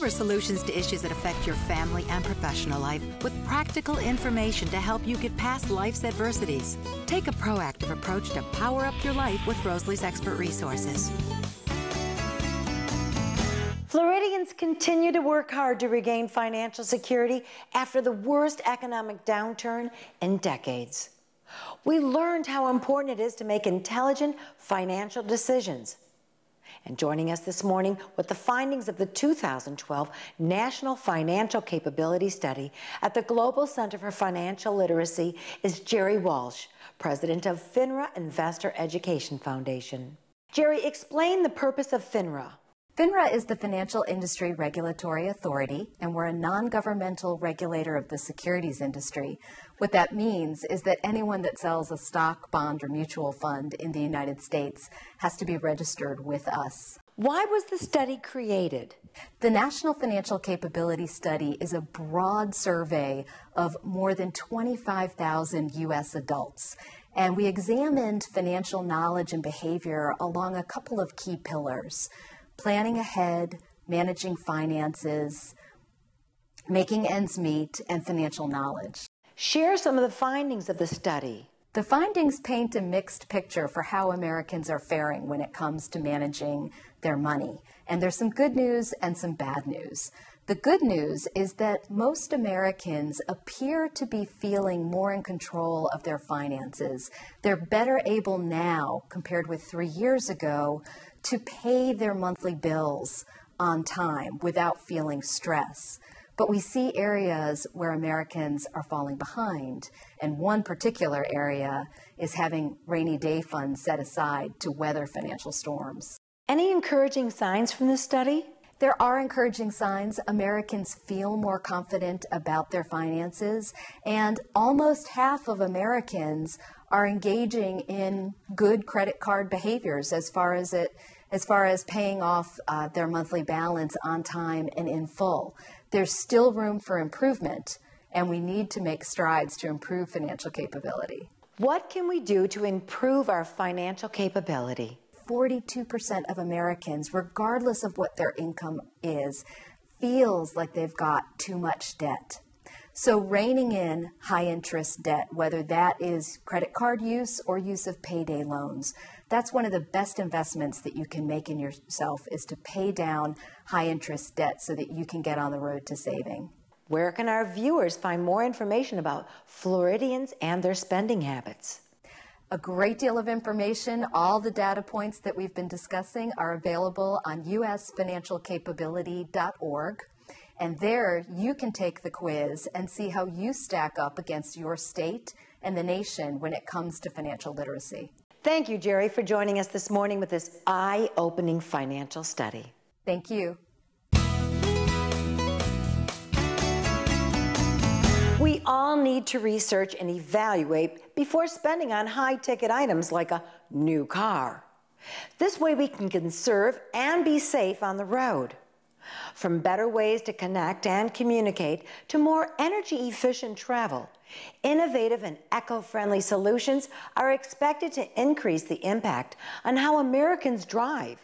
Discover solutions to issues that affect your family and professional life with practical information to help you get past life's adversities. Take a proactive approach to power up your life with Rose Lee's expert resources. Floridians continue to work hard to regain financial security after the worst economic downturn in decades. We learned how important it is to make intelligent financial decisions. And joining us this morning with the findings of the 2012 National Financial Capability Study at the Global Center for Financial Literacy is Gerri Walsh, president of FINRA Investor Education Foundation. Jerry, explain the purpose of FINRA. FINRA is the Financial Industry Regulatory Authority, and we're a non governmental regulator of the securities industry. What that means is that anyone that sells a stock, bond, or mutual fund in the United States has to be registered with us. Why was the study created? The National Financial Capability Study is a broad survey of more than 25,000 U.S. adults. And we examined financial knowledge and behavior along a couple of key pillars planning ahead, managing finances, making ends meet, and financial knowledge. Share some of the findings of the study. The findings paint a mixed picture for how Americans are faring when it comes to managing their money. And there's some good news and some bad news. The good news is that most Americans appear to be feeling more in control of their finances. They're better able now, compared with three years ago, to pay their monthly bills on time without feeling stress. But we see areas where Americans are falling behind. And one particular area is having rainy day funds set aside to weather financial storms. Any encouraging signs from this study? There are encouraging signs. Americans feel more confident about their finances, and almost half of Americans are engaging in good credit card behaviors as far as it as far as paying off uh, their monthly balance on time and in full. There's still room for improvement, and we need to make strides to improve financial capability. What can we do to improve our financial capability? 42% of Americans, regardless of what their income is, feels like they've got too much debt. So, reining in high interest debt, whether that is credit card use or use of payday loans, that's one of the best investments that you can make in yourself is to pay down high interest debt so that you can get on the road to saving. Where can our viewers find more information about Floridians and their spending habits? A great deal of information, all the data points that we've been discussing are available on usfinancialcapability.org. And there you can take the quiz and see how you stack up against your state and the nation when it comes to financial literacy. Thank you, Gerri, for joining us this morning with this eye opening financial study. Thank you. We all need to research and evaluate before spending on high ticket items like a new car. This way we can conserve and be safe on the road. From better ways to connect and communicate to more energy efficient travel, innovative and eco friendly solutions are expected to increase the impact on how Americans drive.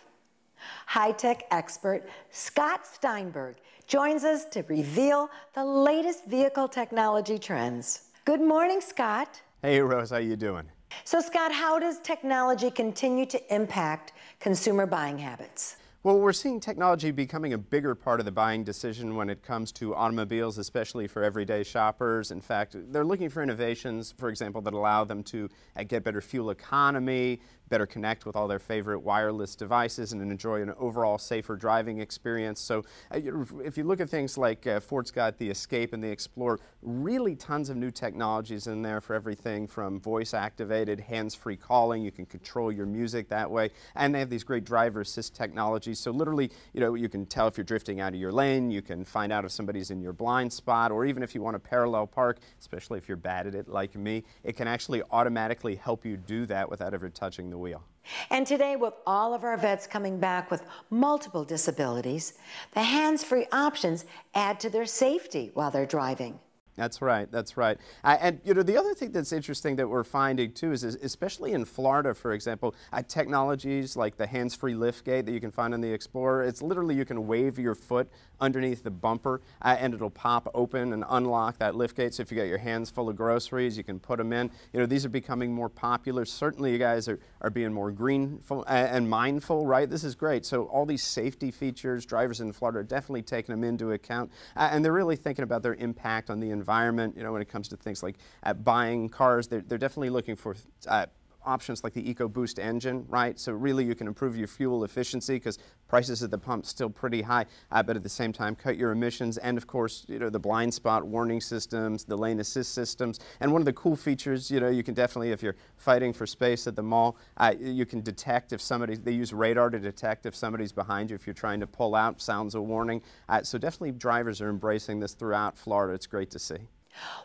High tech expert Scott Steinberg joins us to reveal the latest vehicle technology trends. Good morning, Scott. Hey, Rose, how you doing? So, Scott, how does technology continue to impact consumer buying habits? Well, we're seeing technology becoming a bigger part of the buying decision when it comes to automobiles, especially for everyday shoppers. In fact, they're looking for innovations, for example, that allow them to uh, get better fuel economy, better connect with all their favorite wireless devices and enjoy an overall safer driving experience. So uh, if you look at things like uh, Ford's got the Escape and the Explorer, really tons of new technologies in there for everything from voice activated, hands-free calling, you can control your music that way, and they have these great driver assist technologies. So literally, you know, you can tell if you're drifting out of your lane, you can find out if somebody's in your blind spot, or even if you want to parallel park, especially if you're bad at it like me, it can actually automatically help you do that without ever touching the the wheel. And today, with all of our vets coming back with multiple disabilities, the hands free options add to their safety while they're driving. That's right. That's right. Uh, and you know the other thing that's interesting that we're finding too is, is especially in Florida, for example, uh, technologies like the hands-free liftgate that you can find on the Explorer. It's literally you can wave your foot underneath the bumper uh, and it'll pop open and unlock that liftgate. So if you got your hands full of groceries, you can put them in. You know these are becoming more popular. Certainly, you guys are, are being more green and mindful, right? This is great. So all these safety features, drivers in Florida are definitely taking them into account, uh, and they're really thinking about their impact on the environment environment. You know, when it comes to things like uh, buying cars, they're, they're definitely looking for uh, options like the EcoBoost engine, right? So really you can improve your fuel efficiency because prices at the pump still pretty high, uh, but at the same time cut your emissions and of course, you know, the blind spot warning systems, the lane assist systems. And one of the cool features, you know, you can definitely, if you're fighting for space at the mall, uh, you can detect if somebody, they use radar to detect if somebody's behind you, if you're trying to pull out, sounds a warning. Uh, so definitely drivers are embracing this throughout Florida. It's great to see.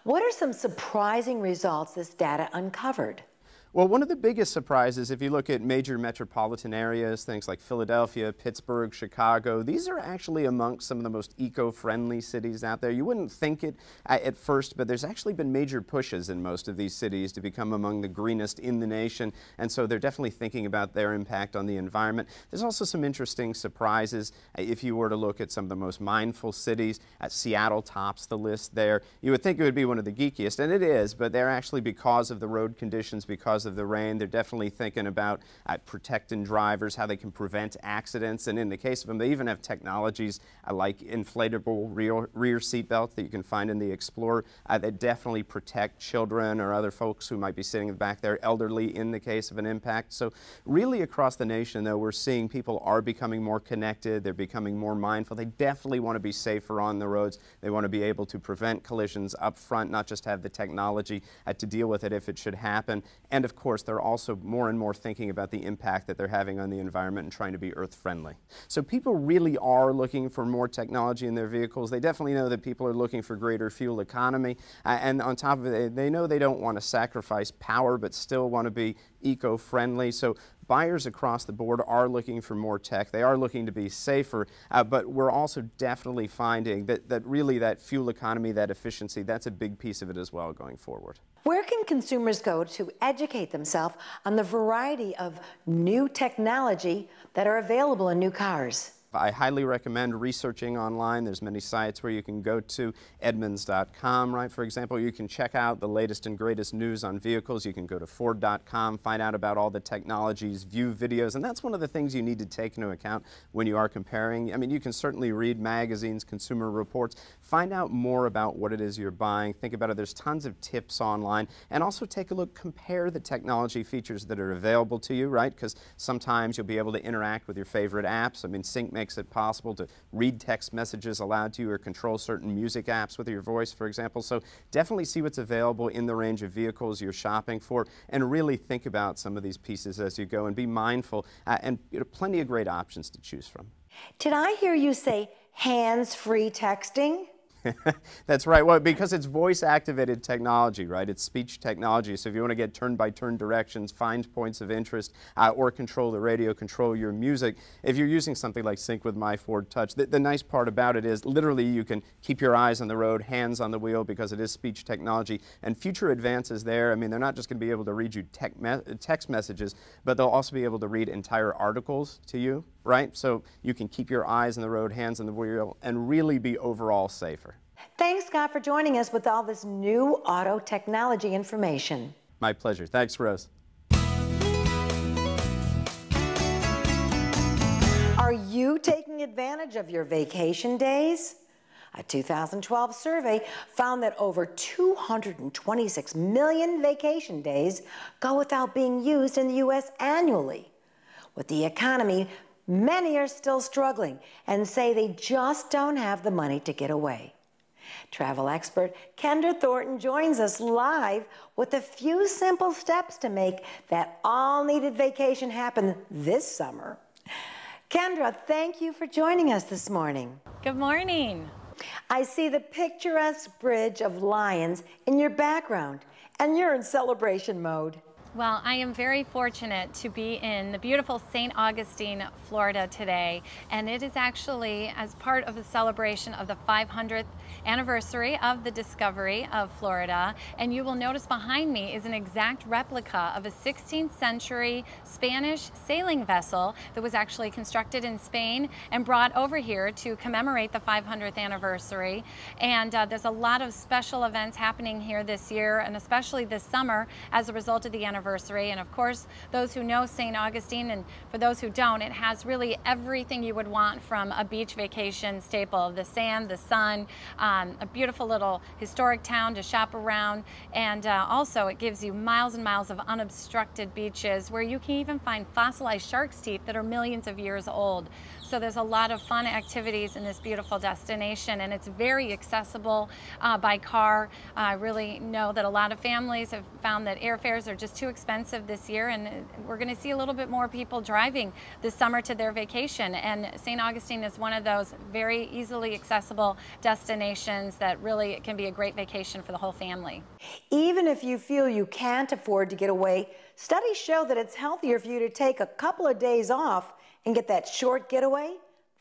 What are some surprising results this data uncovered? Well, one of the biggest surprises, if you look at major metropolitan areas, things like Philadelphia, Pittsburgh, Chicago, these are actually amongst some of the most eco-friendly cities out there. You wouldn't think it at first, but there's actually been major pushes in most of these cities to become among the greenest in the nation, and so they're definitely thinking about their impact on the environment. There's also some interesting surprises. Uh, if you were to look at some of the most mindful cities, Seattle tops the list there. You would think it would be one of the geekiest, and it is, but they're actually because of the road conditions, because because of the rain. They're definitely thinking about uh, protecting drivers, how they can prevent accidents. And in the case of them, they even have technologies uh, like inflatable rear, rear seat belts that you can find in the Explorer uh, that definitely protect children or other folks who might be sitting in the back there, elderly in the case of an impact. So really across the nation, though, we're seeing people are becoming more connected. They're becoming more mindful. They definitely want to be safer on the roads. They want to be able to prevent collisions up front, not just have the technology uh, to deal with it if it should happen. And of course, they're also more and more thinking about the impact that they're having on the environment and trying to be earth friendly. So people really are looking for more technology in their vehicles. They definitely know that people are looking for greater fuel economy. Uh, and on top of it, they know they don't want to sacrifice power, but still want to be eco-friendly. So buyers across the board are looking for more tech. They are looking to be safer, uh, but we're also definitely finding that, that really that fuel economy, that efficiency, that's a big piece of it as well going forward. Where can consumers go to educate themselves on the variety of new technology that are available in new cars? I highly recommend researching online. There's many sites where you can go to Edmunds.com, right? For example, you can check out the latest and greatest news on vehicles. You can go to Ford.com, find out about all the technologies, view videos, and that's one of the things you need to take into account when you are comparing. I mean, you can certainly read magazines, consumer reports, find out more about what it is you're buying. Think about it. There's tons of tips online, and also take a look, compare the technology features that are available to you, right? Because sometimes you'll be able to interact with your favorite apps. I mean, Sync makes it possible to read text messages aloud to you or control certain music apps with your voice, for example. So definitely see what's available in the range of vehicles you're shopping for and really think about some of these pieces as you go and be mindful uh, and you know, plenty of great options to choose from. Did I hear you say hands-free texting? That's right. Well, because it's voice activated technology, right? It's speech technology. So if you want to get turn by turn directions, find points of interest, uh, or control the radio, control your music, if you're using something like Sync with My Ford Touch, the, the nice part about it is literally you can keep your eyes on the road, hands on the wheel because it is speech technology. And future advances there, I mean, they're not just going to be able to read you me text messages, but they'll also be able to read entire articles to you right? So you can keep your eyes on the road, hands on the wheel, and really be overall safer. Thanks, Scott, for joining us with all this new auto technology information. My pleasure. Thanks, Rose. Are you taking advantage of your vacation days? A 2012 survey found that over 226 million vacation days go without being used in the U.S. annually. With the economy Many are still struggling and say they just don't have the money to get away. Travel expert Kendra Thornton joins us live with a few simple steps to make that all needed vacation happen this summer. Kendra, thank you for joining us this morning. Good morning. I see the picturesque bridge of lions in your background, and you're in celebration mode. Well, I am very fortunate to be in the beautiful St. Augustine, Florida today, and it is actually as part of the celebration of the 500th anniversary of the discovery of Florida. And you will notice behind me is an exact replica of a 16th century Spanish sailing vessel that was actually constructed in Spain and brought over here to commemorate the 500th anniversary. And uh, there's a lot of special events happening here this year, and especially this summer as a result of the anniversary anniversary. And of course, those who know St. Augustine, and for those who don't, it has really everything you would want from a beach vacation staple the sand, the sun, um, a beautiful little historic town to shop around. And uh, also, it gives you miles and miles of unobstructed beaches where you can even find fossilized shark's teeth that are millions of years old. So there's a lot of fun activities in this beautiful destination, and it's very accessible uh, by car. I really know that a lot of families have found that airfares are just too expensive this year, and we're going to see a little bit more people driving this summer to their vacation. And St. Augustine is one of those very easily accessible destinations that really can be a great vacation for the whole family. Even if you feel you can't afford to get away, studies show that it's healthier for you to take a couple of days off and get that short getaway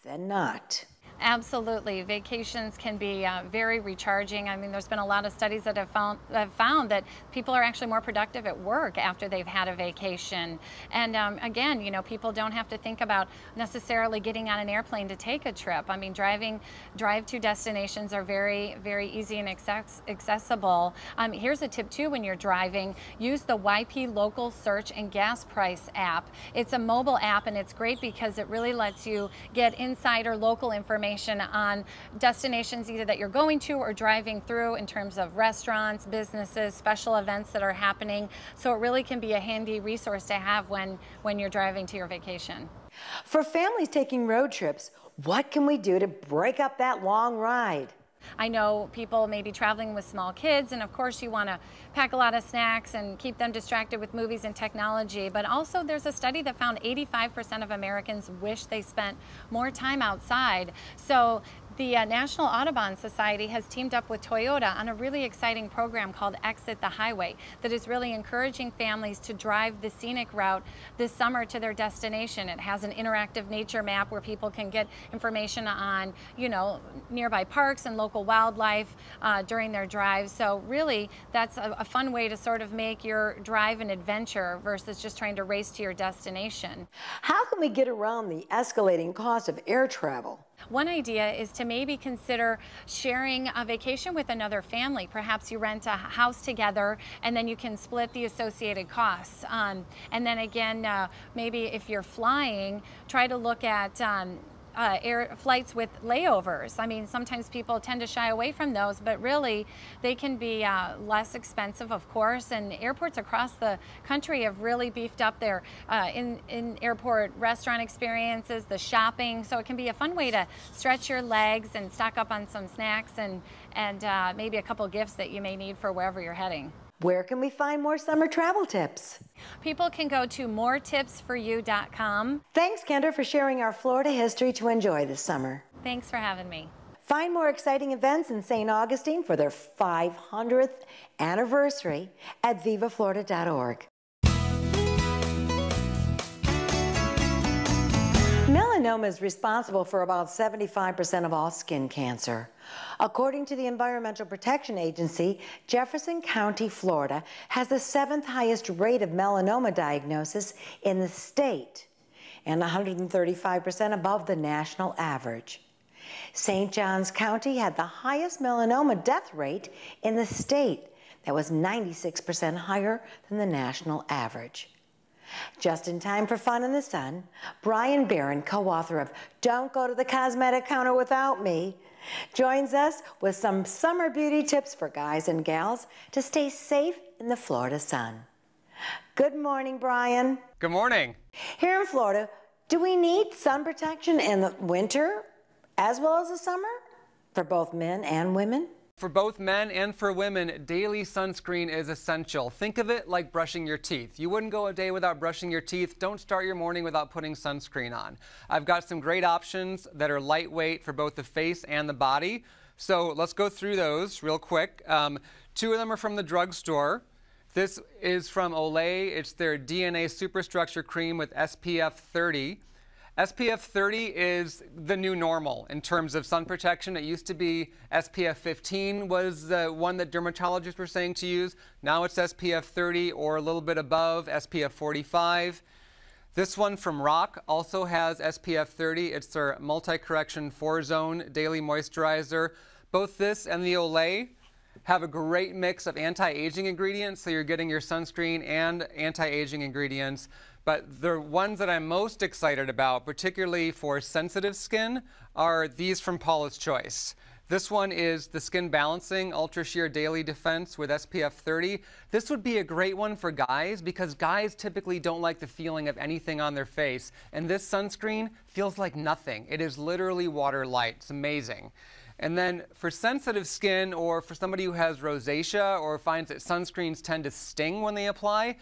than not. Absolutely. Vacations can be uh, very recharging. I mean, there's been a lot of studies that have found, have found that people are actually more productive at work after they've had a vacation. And um, again, you know, people don't have to think about necessarily getting on an airplane to take a trip. I mean, driving, drive to destinations are very, very easy and access, accessible. Um, here's a tip too when you're driving, use the YP Local Search and Gas Price app. It's a mobile app and it's great because it really lets you get insider local information information on destinations either that you're going to or driving through in terms of restaurants, businesses, special events that are happening. So it really can be a handy resource to have when, when you're driving to your vacation. For families taking road trips, what can we do to break up that long ride? I know people may be traveling with small kids, and of course, you want to pack a lot of snacks and keep them distracted with movies and technology. But also, there's a study that found 85% of Americans wish they spent more time outside. So the uh, National Audubon Society has teamed up with Toyota on a really exciting program called Exit the Highway that is really encouraging families to drive the scenic route this summer to their destination. It has an interactive nature map where people can get information on, you know, nearby parks and local wildlife uh, during their drive. So really, that's a, a fun way to sort of make your drive an adventure versus just trying to race to your destination. How can we get around the escalating cost of air travel? One idea is to maybe consider sharing a vacation with another family. Perhaps you rent a house together and then you can split the associated costs. Um, and then again, uh, maybe if you're flying, try to look at um, uh, air flights with layovers. I mean, sometimes people tend to shy away from those, but really they can be uh, less expensive, of course. And airports across the country have really beefed up their uh, in, in airport restaurant experiences, the shopping. So it can be a fun way to stretch your legs and stock up on some snacks and and uh, maybe a couple gifts that you may need for wherever you're heading. Where can we find more summer travel tips? People can go to moretipsforyou.com. Thanks, Kendra, for sharing our Florida history to enjoy this summer. Thanks for having me. Find more exciting events in St. Augustine for their 500th anniversary at vivaflorida.org. Melanoma is responsible for about 75% of all skin cancer. According to the Environmental Protection Agency, Jefferson County, Florida has the seventh highest rate of melanoma diagnosis in the state and 135% above the national average. St. Johns County had the highest melanoma death rate in the state that was 96% higher than the national average. Just in time for fun in the sun, Bryan Barron, co-author of Don't Go to the Cosmetic Counter Without Me, joins us with some summer beauty tips for guys and gals to stay safe in the Florida sun. Good morning, Bryan. Good morning. Here in Florida, do we need sun protection in the winter as well as the summer for both men and women? For both men and for women, daily sunscreen is essential. Think of it like brushing your teeth. You wouldn't go a day without brushing your teeth. Don't start your morning without putting sunscreen on. I've got some great options that are lightweight for both the face and the body. So let's go through those real quick. Um, two of them are from the drugstore. This is from Olay. It's their DNA superstructure cream with SPF 30. SPF 30 is the new normal in terms of sun protection. It used to be SPF 15 was the one that dermatologists were saying to use. Now it's SPF 30 or a little bit above, SPF 45. This one from RoC also has SPF 30. It's their multi-correction 4-zone daily moisturizer. Both this and the Olay have a great mix of anti-aging ingredients, so you're getting your sunscreen and anti-aging ingredients. But the ones that I'm most excited about, particularly for sensitive skin, are these from Paula's Choice. This one is the Skin Balancing Ultra Sheer Daily Defense with SPF 30. This would be a great one for guys because guys typically don't like the feeling of anything on their face. And this sunscreen feels like nothing. It is literally water light. It's amazing. And then for sensitive skin or for somebody who has rosacea or finds that sunscreens tend to sting when they apply,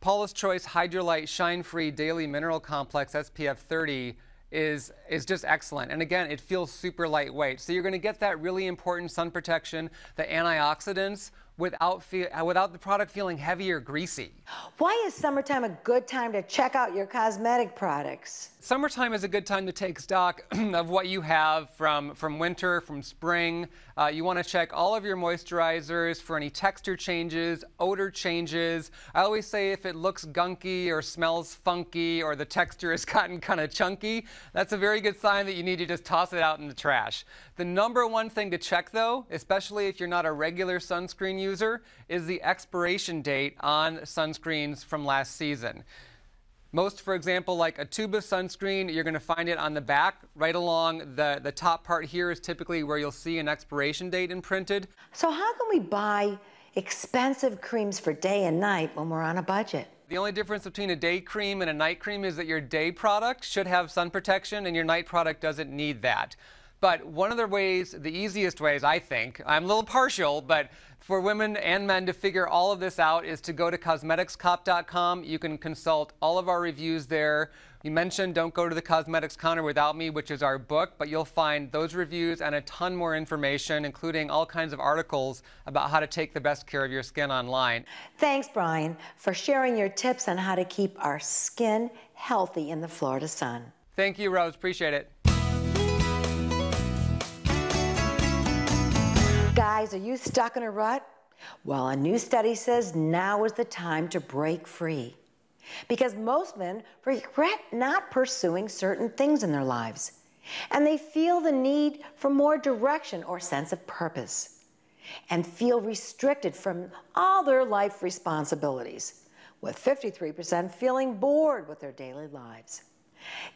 Paula's Choice Hydralight Shine Free Daily Mineral Complex SPF 30 is, is just excellent. And again, it feels super lightweight. So you're going to get that really important sun protection, the antioxidants, without, without the product feeling heavy or greasy. Why is summertime a good time to check out your cosmetic products? Summertime is a good time to take stock of what you have from, from winter, from spring. Uh, you want to check all of your moisturizers for any texture changes, odor changes. I always say if it looks gunky or smells funky or the texture has gotten kind of chunky, that's a very good sign that you need to just toss it out in the trash. The number one thing to check though, especially if you're not a regular sunscreen user, is the expiration date on sunscreens from last season. Most, for example, like a tube of sunscreen, you're going to find it on the back, right along the, the top part here is typically where you'll see an expiration date imprinted. So how can we buy expensive creams for day and night when we're on a budget? The only difference between a day cream and a night cream is that your day product should have sun protection and your night product doesn't need that. But one of the ways, the easiest ways, I think, I'm a little partial, but for women and men to figure all of this out is to go to cosmeticscop.com. You can consult all of our reviews there. You mentioned Don't Go to the Cosmetics Counter Without Me, which is our book, but you'll find those reviews and a ton more information, including all kinds of articles about how to take the best care of your skin online. Thanks, Bryan, for sharing your tips on how to keep our skin healthy in the Florida sun. Thank you, Rose. Appreciate it. Guys, are you stuck in a rut? Well, a new study says now is the time to break free. Because most men regret not pursuing certain things in their lives, and they feel the need for more direction or sense of purpose, and feel restricted from all their life responsibilities, with 53% feeling bored with their daily lives.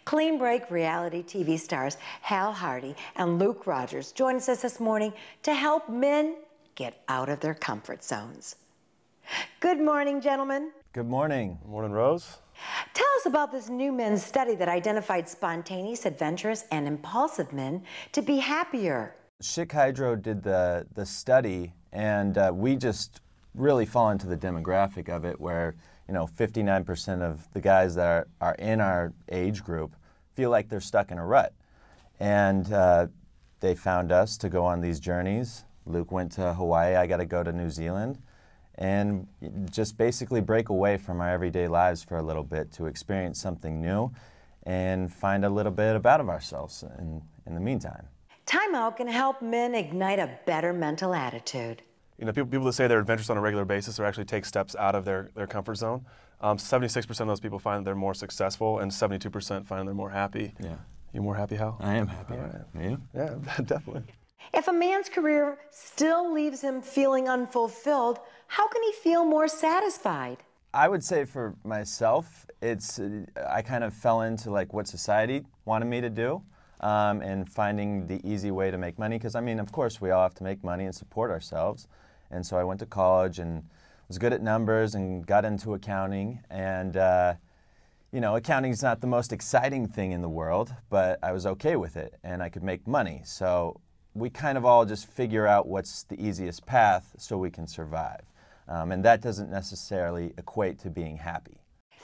Clean Break reality TV stars Hal Hardy and Luke Rodgers join us this morning to help men get out of their comfort zones. Good morning, gentlemen. Good morning. Good morning, Rose. Tell us about this new men's study that identified spontaneous, adventurous, and impulsive men to be happier. Schick Hydro did the, the study, and uh, we just really fall into the demographic of it where you know, 59% of the guys that are, are in our age group feel like they're stuck in a rut. And uh, they found us to go on these journeys. Luke went to Hawaii, I got to go to New Zealand, and just basically break away from our everyday lives for a little bit to experience something new and find a little bit about of ourselves in, in the meantime. Time out can help men ignite a better mental attitude you know, people, people that say they're adventurous on a regular basis or actually take steps out of their, their comfort zone, 76% um, of those people find they're more successful and 72% find they're more happy. Yeah. You more happy, Hal? I am happy. You? Yeah, definitely. If a man's career still leaves him feeling unfulfilled, how can he feel more satisfied? I would say for myself, it's I kind of fell into like what society wanted me to do, um, and finding the easy way to make money. Because I mean, of course, we all have to make money and support ourselves. And so I went to college and was good at numbers and got into accounting. And, uh, you know, accounting is not the most exciting thing in the world, but I was okay with it and I could make money. So we kind of all just figure out what's the easiest path so we can survive. Um, and that doesn't necessarily equate to being happy.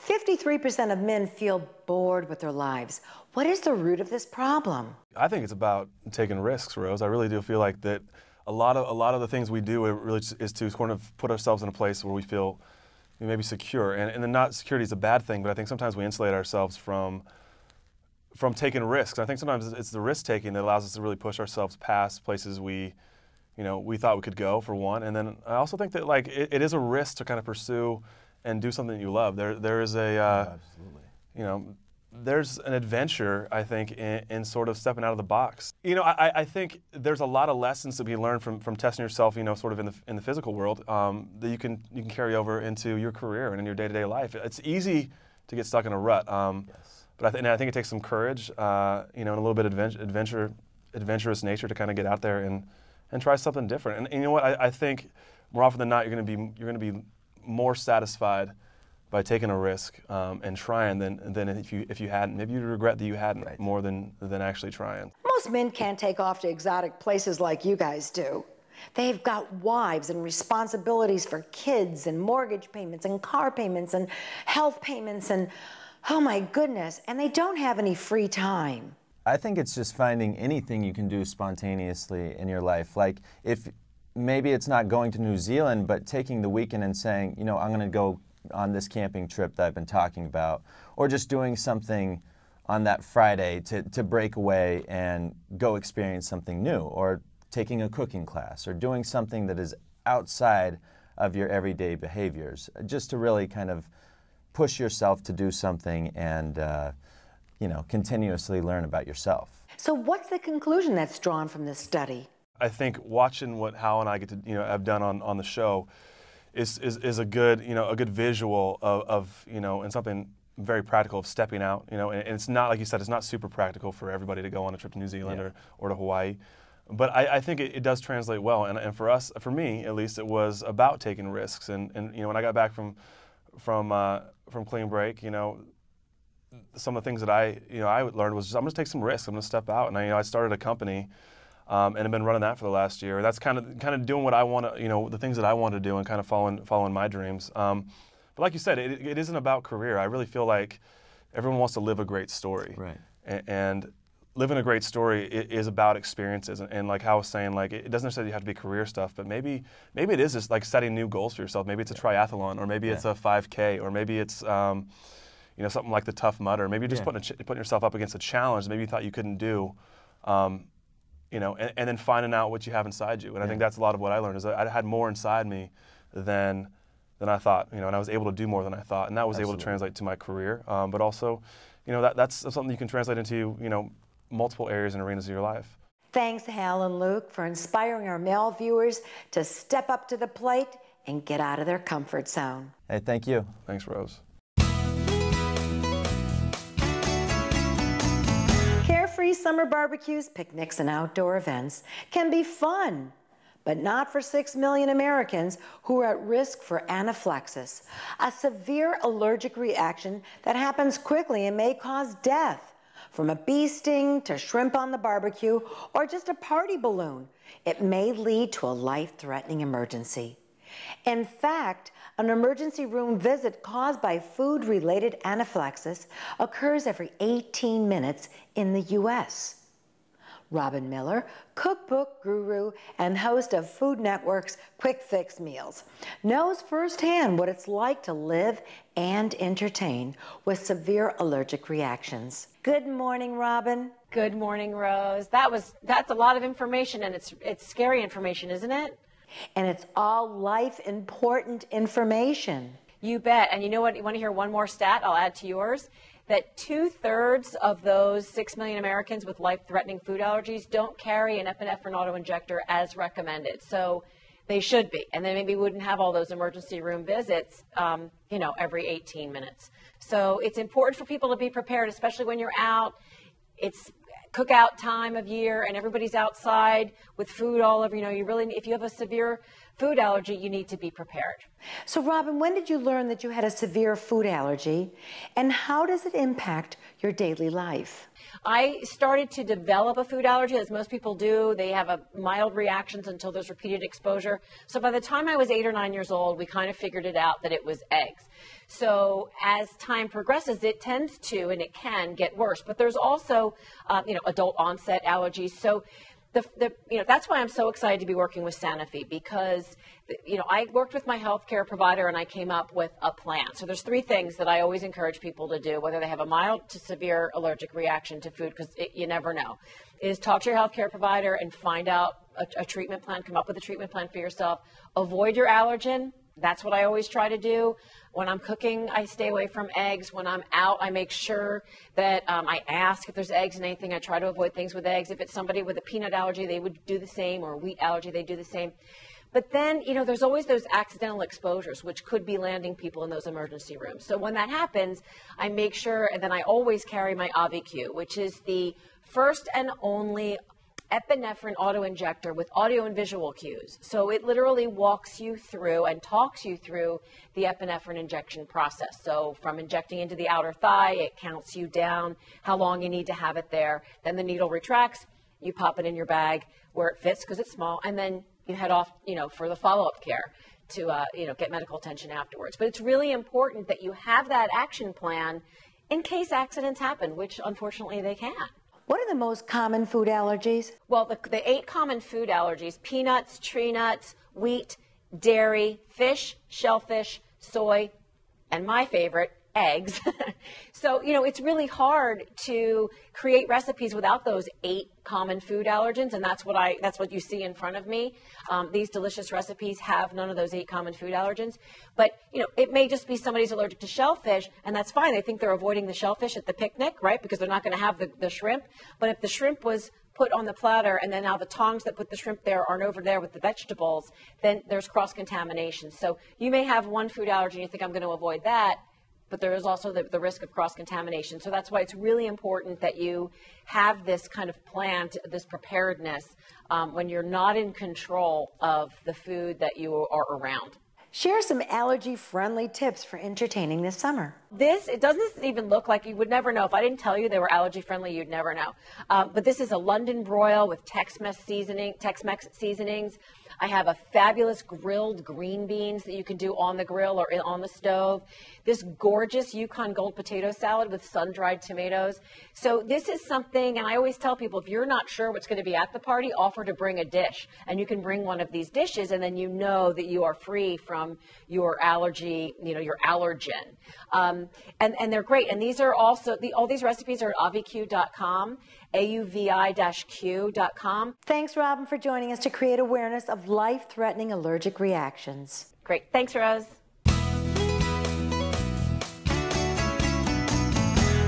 53% of men feel bored with their lives. What is the root of this problem? I think it's about taking risks, Rose. I really do feel like that a lot of a lot of the things we do really is to sort of put ourselves in a place where we feel maybe secure. And, and then not security is a bad thing, but I think sometimes we insulate ourselves from from taking risks. I think sometimes it's the risk taking that allows us to really push ourselves past places we, you know, we thought we could go for one. And then I also think that like it, it is a risk to kind of pursue and do something that you love. There there is a uh, absolutely. you know there's an adventure, I think, in, in, sort of stepping out of the box. You know, I, I, think there's a lot of lessons to be learned from, from testing yourself, you know, sort of in the, in the physical world um, that you can, you can carry over into your career and in your day-to-day life. It's easy to get stuck in a rut. Um, yes. But I, th- I, think it takes some courage, uh, you know, and a little bit of adventure, adventure, adventurous nature to kind of get out there and, and try something different. And, and you know what? I, I think more often than not, you're going to be, you're going to be more satisfied by taking a risk um, and trying than, than if you if you hadn't. Maybe you'd regret that you hadn't right. more than than actually trying. Most men can't take off to exotic places like you guys do. They've got wives and responsibilities for kids and mortgage payments and car payments and health payments and oh my goodness, and they don't have any free time. I think it's just finding anything you can do spontaneously in your life. Like if maybe it's not going to New Zealand, but taking the weekend and saying, you know, I'm going to go on this camping trip that I've been talking about, or just doing something on that Friday to, to break away and go experience something new, or taking a cooking class, or doing something that is outside of your everyday behaviors, just to really kind of push yourself to do something and uh, you know continuously learn about yourself. So, what's the conclusion that's drawn from this study? I think watching what Hal and I get to you know have done on, on the show is, is, is a good you know a good visual of, of you know and something very practical of stepping out you know and, and, it's not like you said it's not super practical for everybody to go on a trip to New Zealand yeah. or, or to Hawaii. But I, I think it, it, does translate well. And, and for us for me at least it was about taking risks. And, and you know when I got back from from uh, from clean break you know some of the things that I you know I learned was just, I'm going to take some risks. I'm going to step out. And I, you know, I started a company um, and I've been running that for the last year. That's kind of kind of doing what I want to, you know, the things that I want to do, and kind of following following my dreams. Um, but like you said, it, it isn't about career. I really feel like everyone wants to live a great story, right? And, and living a great story is about experiences, and, and, like I was saying, like it doesn't necessarily have to be career stuff, but maybe maybe it is just like setting new goals for yourself. Maybe it's a triathlon, or maybe yeah. it's a 5K, or maybe it's um, you know something like the Tough Mudder. Maybe you're just yeah. putting, putting yourself up against a challenge maybe you thought you couldn't do. Um, you know, and, and, then finding out what you have inside you. And yeah. I think that's a lot of what I learned is I had more inside me than than I thought, you know, and I was able to do more than I thought, and that was Absolutely. able to translate to my career. Um, but also, you know, that, that's something you can translate into, you know, multiple areas and arenas of your life. Thanks, Hal and Luke, for inspiring our male viewers to step up to the plate and get out of their comfort zone. Hey, thank you. Thanks, Rose. Carefree summer barbecues, picnics, and outdoor events can be fun, but not for 6 million Americans who are at risk for anaphylaxis, a severe allergic reaction that happens quickly and may cause death. From a bee sting to shrimp on the barbecue or just a party balloon, it may lead to a life threatening emergency. In fact, an emergency room visit caused by food related anaphylaxis occurs every 18 minutes in the U.S. Robin Miller, cookbook guru and host of Food Network's Quick Fix Meals, knows firsthand what it's like to live and entertain with severe allergic reactions. Good morning, Robin. Good morning, Rose. That was that's a lot of information and it's it's scary information, isn't it? And it's all life important information. You bet. And you know what? You want to hear one more stat? I'll add to yours that two thirds of those 6 million Americans with life threatening food allergies don't carry an epinephrine auto injector as recommended. So they should be. And then maybe wouldn't have all those emergency room visits, um, you know, every 18 minutes. So it's important for people to be prepared, especially when you're out. It's cookout time of year and everybody's outside with food all over, you know, you really, if you have a severe food allergy, you need to be prepared. So, Robin, when did you learn that you had a severe food allergy and how does it impact your daily life? I started to develop a food allergy, as most people do. They have a mild reactions until there's repeated exposure. So by the time I was eight or nine years old, we kind of figured it out that it was eggs. So as time progresses, it tends to and it can get worse. But there's also, uh, you know, adult onset allergies. So the, the, you know that's why I'm so excited to be working with Sanofi because you know I worked with my healthcare provider and I came up with a plan. So there's three things that I always encourage people to do, whether they have a mild to severe allergic reaction to food, because you never know. Is talk to your healthcare provider and find out a, a treatment plan. Come up with a treatment plan for yourself. Avoid your allergen. That's what I always try to do. When I'm cooking, I stay away from eggs. When I'm out, I make sure that um, I ask if there's eggs in anything. I try to avoid things with eggs. If it's somebody with a peanut allergy, they would do the same, or wheat allergy, they do the same. But then, you know, there's always those accidental exposures, which could be landing people in those emergency rooms. So when that happens, I make sure, and then I always carry my Auvi-Q, which is the first and only epinephrine auto-injector with audio and visual cues. So it literally walks you through and talks you through the epinephrine injection process. So from injecting into the outer thigh, it counts you down how long you need to have it there. Then the needle retracts, you pop it in your bag where it fits because it's small, and then you head off, you know, for the follow-up care to, uh, you know, get medical attention afterwards. But it's really important that you have that action plan in case accidents happen, which unfortunately they can. What are the most common food allergies? Well, the, the eight common food allergies peanuts, tree nuts, wheat, dairy, fish, shellfish, soy, and my favorite, eggs. so, you know, it's really hard to create recipes without those eight common food allergens, and that's what I that's what you see in front of me. Um, these delicious recipes have none of those eight common food allergens. But you know, it may just be somebody's allergic to shellfish, and that's fine. They think they're avoiding the shellfish at the picnic, right? Because they're not going to have the, the shrimp. But if the shrimp was put on the platter and then now the tongs that put the shrimp there aren't over there with the vegetables, then there's cross contamination. So you may have one food allergy and you think I'm going to avoid that, but there is also the, the risk of cross contamination. So that's why it's really important that you have this kind of plan, to, this preparedness um, when you're not in control of the food that you are around. Share some allergy friendly tips for entertaining this summer. This, it doesn't even look like you would never know. If I didn't tell you they were allergy friendly, you'd never know. Um, but this is a London broil with Tex-Mex seasoning, Tex-Mex seasonings. I have a fabulous grilled green beans that you can do on the grill or on the stove. This gorgeous Yukon Gold potato salad with sun-dried tomatoes. So this is something, and I always tell people, if you're not sure what's going to be at the party, offer to bring a dish. And you can bring one of these dishes, and then you know that you are free from your allergy, you know, your allergen. Um, and, and they're great. And these are also, the, all these recipes are at aviq.com. AUVI-Q.com. Thanks, Robin, for joining us to create awareness of life-threatening allergic reactions. Great. Thanks, Rose.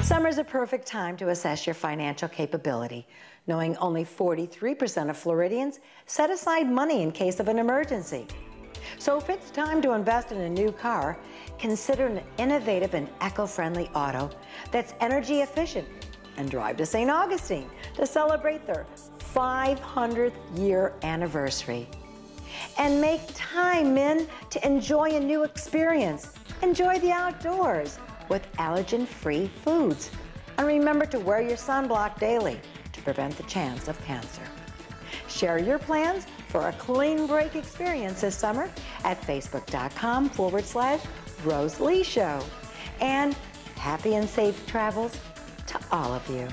Summer's a perfect time to assess your financial capability, knowing only 43% of Floridians set aside money in case of an emergency. So if it's time to invest in a new car, consider an innovative and eco-friendly auto that's energy efficient and drive to St. Augustine to celebrate their 500th year anniversary. And make time, men, to enjoy a new experience. Enjoy the outdoors with allergen-free foods. And remember to wear your sunblock daily to prevent the chance of cancer. Share your plans for a clean break experience this summer at facebook.com forward slash Rose Lee Show. And happy and safe travels to all of you.